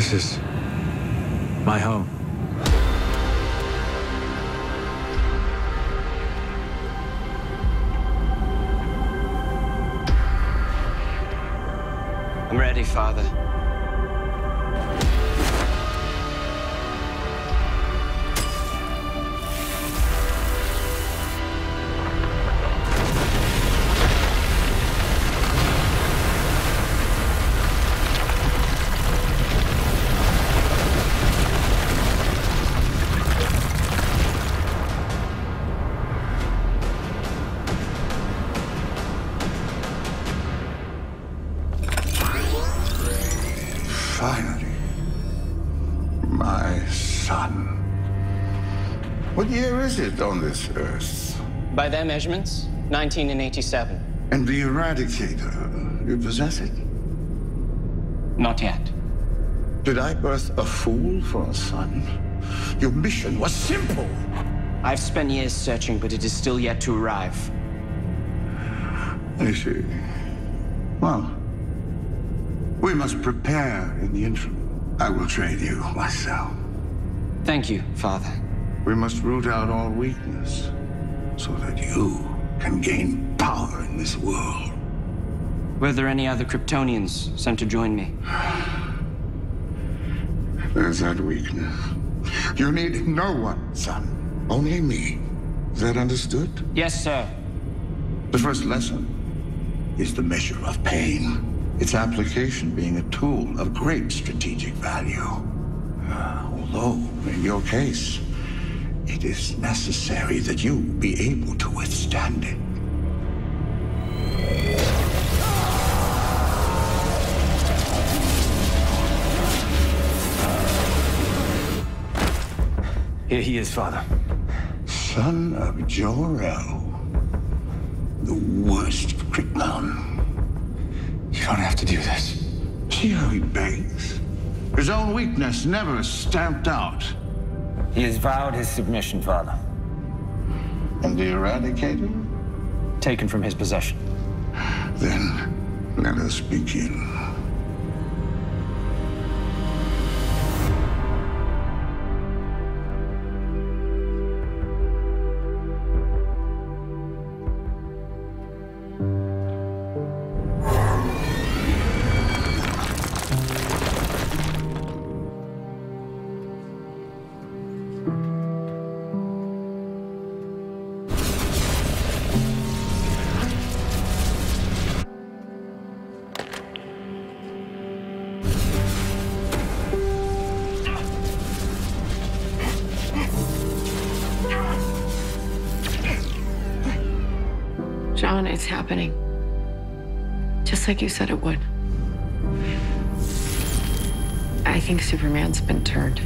This is my home. I'm ready, Father. Finally. My son. What year is it on this earth? By their measurements, 1987. And the Eradicator, you possess it? Not yet. Did I birth a fool for a son? Your mission was simple. I've spent years searching, but it is still yet to arrive. I see. Well, we must prepare in the interim. I will train you myself. Thank you, Father. We must root out all weakness so that you can gain power in this world. Were there any other Kryptonians sent to join me? There's that weakness. You need no one, son. Only me. Is that understood? Yes, sir. The first lesson is the measure of pain. Its application being a tool of great strategic value. Uh, although, in your case, it is necessary that you be able to withstand it. Here he is, Father. Son of Jor-El, the worst of Krypton. To do this. See how he begs? His own weakness never stamped out. He has vowed his submission, Father. And the Eradicator? Taken from his possession. Then let us begin. It's happening. Just like you said it would. I think Superman's been turned.